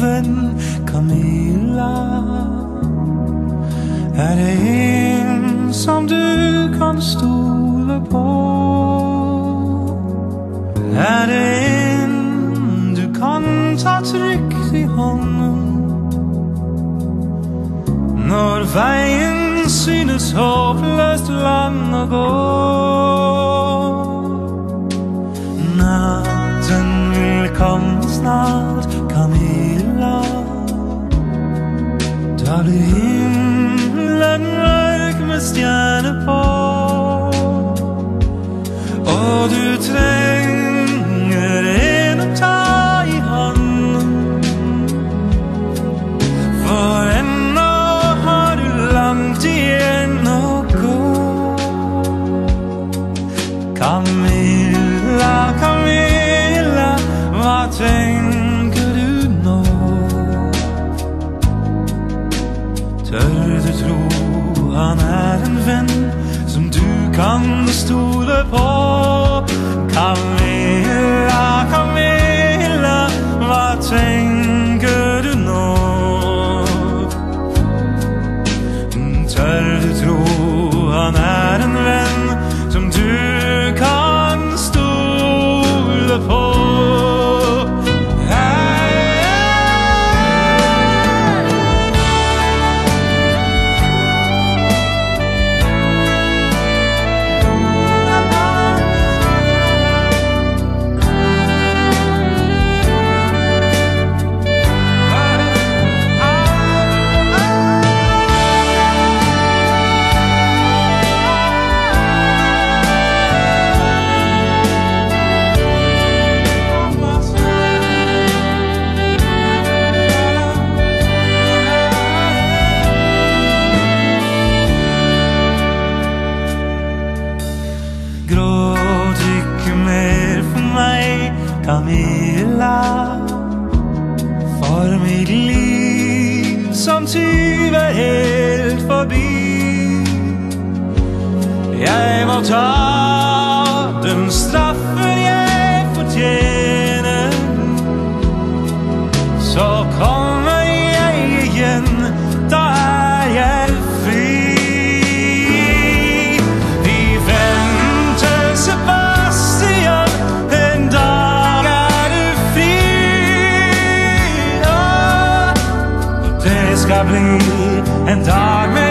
venn Camilla. Er det en som du kan stole på? Det en du kan ta trygt i hånden? Når veien synes håpløst lang å gå. Da du himmelen mørk med stjerner på. Og du trenger en å ta i hånden. For ennå har du langt igjen å gå. Camilla, Camilla, hva tenker som du kan stole på? Camilla, Camilla, hva tenker du nå? Tør du tro han er en venn Camilla. For mitt liv som tyv er helt forbi. Jeg må ta sky bleed and.